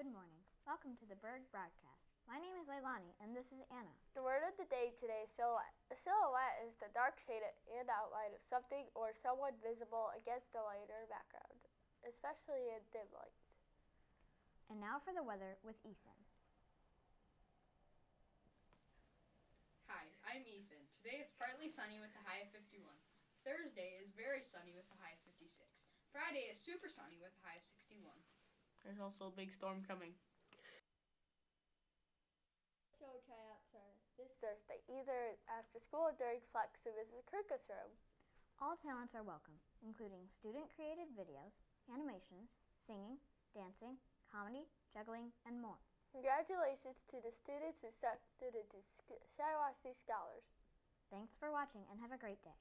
Good morning. Welcome to the Burg broadcast. My name is Leilani, and this is Anna. The word of the day today is silhouette. A silhouette is the dark shade and outline of something or someone visible against a lighter background, especially in dim light. And now for the weather with Ethan. Hi, I'm Ethan. Today is partly sunny with a high of 51. Thursday is very sunny with a high of 56. Friday is super sunny with a high of 61. There's also a big storm coming. Show tryouts are this Thursday, either after school or during flex in the Kirkus' room. All talents are welcome, including student created videos, animations, singing, dancing, comedy, juggling, and more. Congratulations to the students who accepted into Shiawassee Scholars. Thanks for watching and have a great day.